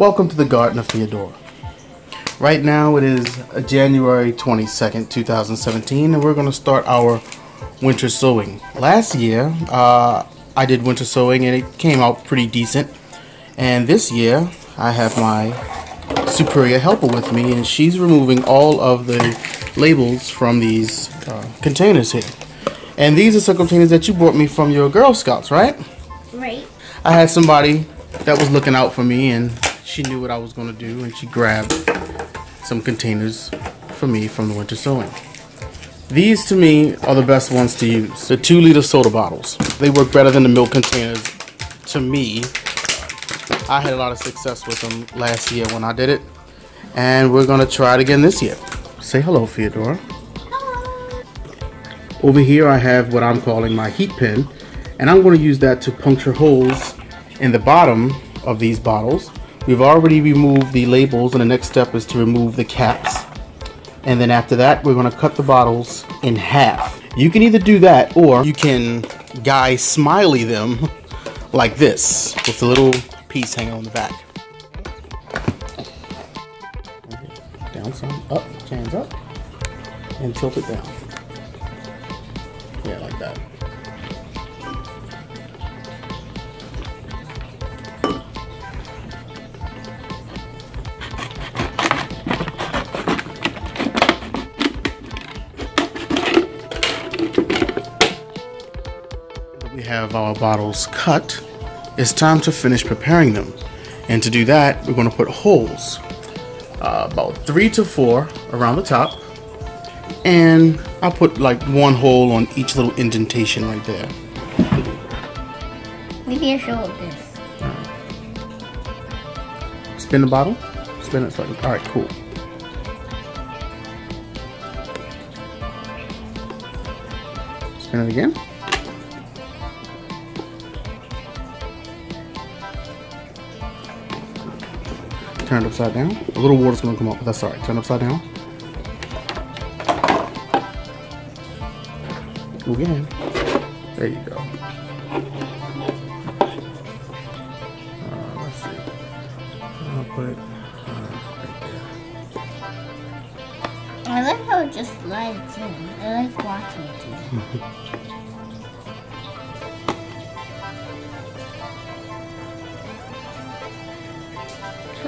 Welcome to the Garden of Feodora. Right now it is January 22nd, 2017, and we're going to start our winter sowing. Last year, uh, I did winter sowing and it came out pretty decent. And this year, I have my superior helper with me, and she's removing all of the labels from these uh, containers here. And these are some containers that you brought me from your Girl Scouts, right? Right. I had somebody that was looking out for me, and she knew what I was going to do, and she grabbed some containers for me from the winter sowing. These to me are the best ones to use. The two liter soda bottles. They work better than the milk containers to me. I had a lot of success with them last year when I did it. And we're gonna try it again this year. Say hello, Feodora. Hello. Over here I have what I'm calling my heat pin. And I'm gonna use that to puncture holes in the bottom of these bottles. We've already removed the labels and the next step is to remove the caps. And then after that, we're gonna cut the bottles in half. You can either do that or you can guy smiley them like this with the little piece hanging on the back. Down some, up, hands up, and tilt it down. Yeah, like that. We have our bottles cut. It's time to finish preparing them. And to do that, we're going to put holes, uh, about three to four around the top. And I'll put like one hole on each little indentation right there. Maybe I show this. Spin the bottle. Spin it. So all right, cool. Spin it again. Turn it upside down. A little water's gonna come up, but that's alright. Turn it upside down. Hand. There you go. Uh, let's see. It uh. I like how it just slides in. I like watching it. Look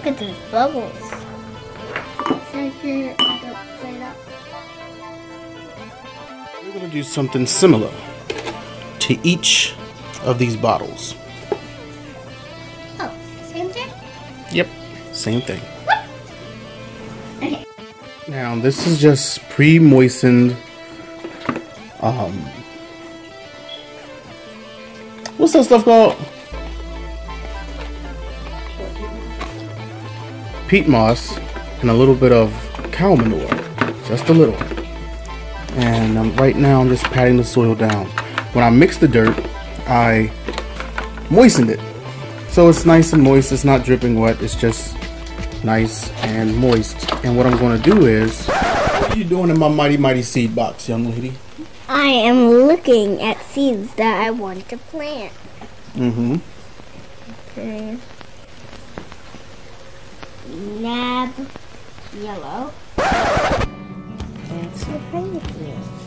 at those bubbles. Right here, upside up. We're going to do something similar to each of these bottles. Oh, same thing? Yep, same thing. Okay. Now, this is just pre-moistened um What's that stuff called? Peat moss and a little bit of cow manure. Just a little. And um, right now I'm just patting the soil down. When I mix the dirt, I moistened it. So it's nice and moist, it's not dripping wet, it's just nice and moist. And what I'm going to do is, what are you doing in my mighty mighty seed box, young lady? I am looking at seeds that I want to plant. Mm-hmm. Okay. Nab yellow. That's the painting.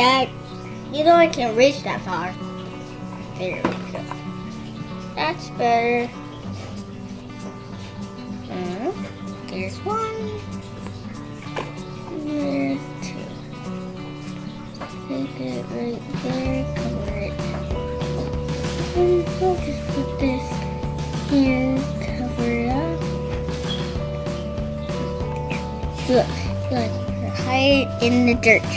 Dad, you know I can't reach that far. There we go. That's better. Uh, there's one. There's two. Take it right there, cover it. And we'll just put this here, cover it up. Look, look, hide in the dirt.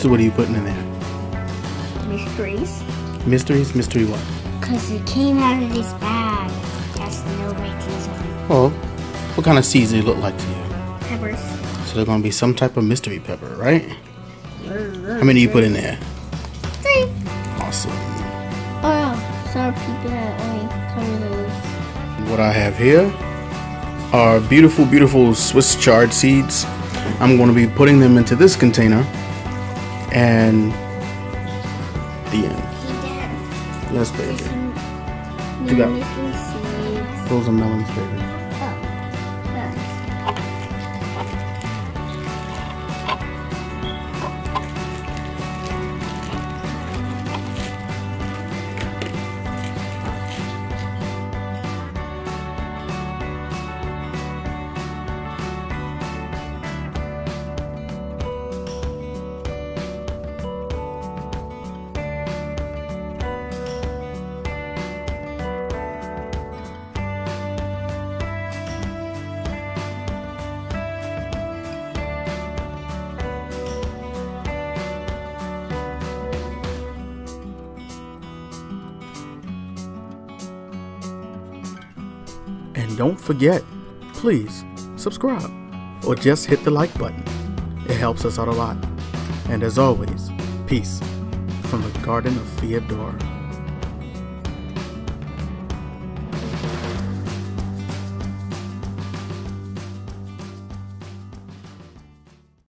So what are you putting in there? Mysteries. Mysteries? Mystery what? Because it came out of this bag. Has no writings on. Well, what kind of seeds do they look like to you? Peppers. So they're gonna be some type of mystery pepper, right? How many do you put in there? Three. Awesome. Oh, sorry people that only cover those. What I have here are beautiful, beautiful Swiss chard seeds. I'm going to be putting them into this container and the end. Yes, baby. You got-. Those are melons, baby. And don't forget, please subscribe or just hit the like button. It helps us out a lot. And as always, peace from the Garden of Feodora.